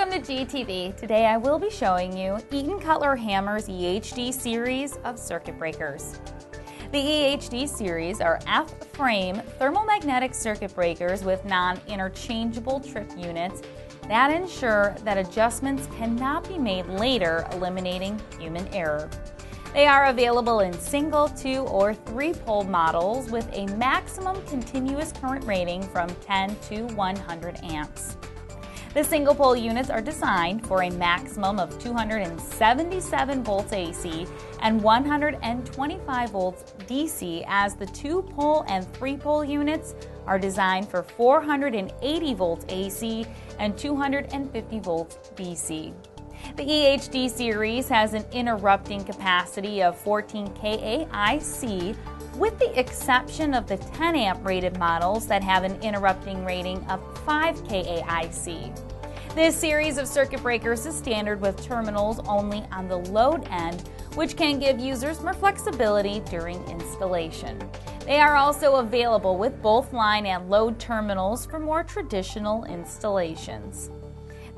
Welcome to GTV. Today I will be showing you Eaton Cutler Hammer's EHD series of circuit breakers. The EHD series are F-frame thermomagnetic circuit breakers with non-interchangeable trip units that ensure that adjustments cannot be made later, eliminating human error. They are available in single, two, or three pole models with a maximum continuous current rating from 10 to 100 amps. The single pole units are designed for a maximum of 277 volts AC and 125 volts DC, as the two pole and three pole units are designed for 480 volts AC and 250 volts DC. The EHD series has an interrupting capacity of 14 KAIC, with the exception of the 10 amp rated models that have an interrupting rating of 5 KAIC. This series of circuit breakers is standard with terminals only on the load end, which can give users more flexibility during installation. They are also available with both line and load terminals for more traditional installations.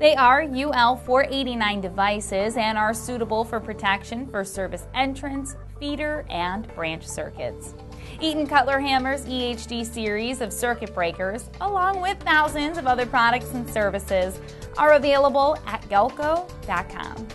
They are UL 489 devices and are suitable for protection for service entrance, feeder, and branch circuits. Eaton Cutler Hammer's EHD series of circuit breakers, along with thousands of other products and services, are available at galco.com.